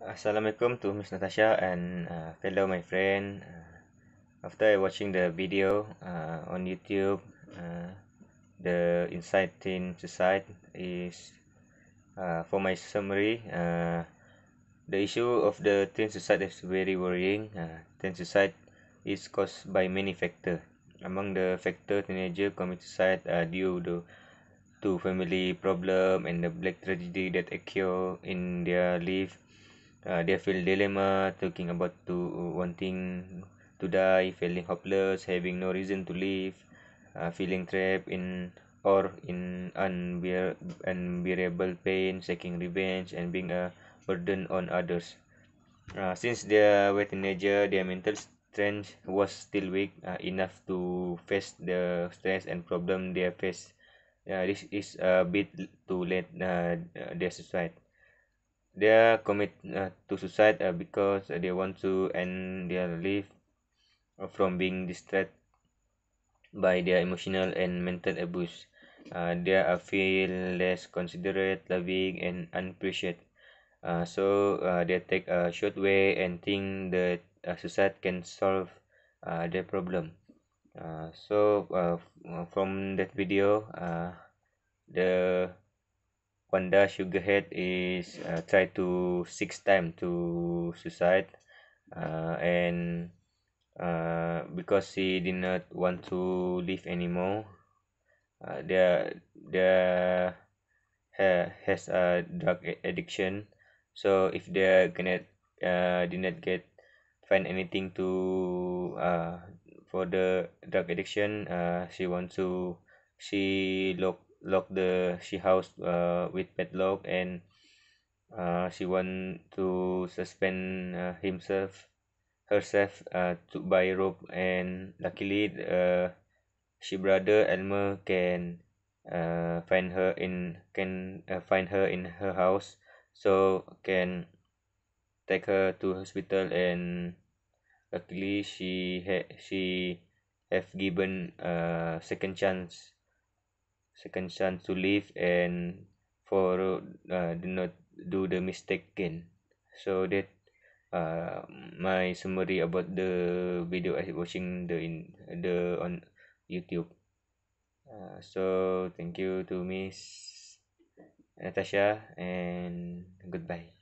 Assalamualaikum to Miss Natasha and uh, fellow my friend. Uh, after watching the video uh, on YouTube, uh, the Inside Teen Suicide is uh, for my summary. Uh, the issue of the teen suicide is very worrying. Uh, teen suicide is caused by many factors. Among the factors, teenager commit suicide uh, due to to family problem and the black tragedy that occur in their life uh, they feel dilemma talking about to wanting to die feeling hopeless having no reason to live uh, feeling trapped in or in unbear unbearable pain seeking revenge and being a burden on others. Uh, since they were teenager their mental strength was still weak uh, enough to face the stress and problem they face. Uh, this is a bit too late uh, their suicide they commit uh, to suicide uh, because they want to end their life from being distracted by their emotional and mental abuse uh, they are feel less considerate loving and unappreciated. uh, so uh, they take a short way and think that uh, suicide can solve uh, their problem uh, so uh, from that video uh, the Wanda Sugarhead is uh, try to six time to suicide uh, and uh, because she did not want to live anymore uh, there there ha, has a drug addiction. So if they cannot uh, did not get find anything to uh, for the drug addiction uh, she want to she look lock the she house uh, with padlock and uh, she want to suspend uh, himself herself uh, to by rope and luckily uh, she brother Elmer can uh, find her in can uh, find her in her house. So can take her to hospital and luckily she had she have given a uh, second chance second chance to live and for uh, do not do the mistake again. So that uh, my summary about the video I watching the in the on YouTube. Uh, so thank you to Miss Natasha and goodbye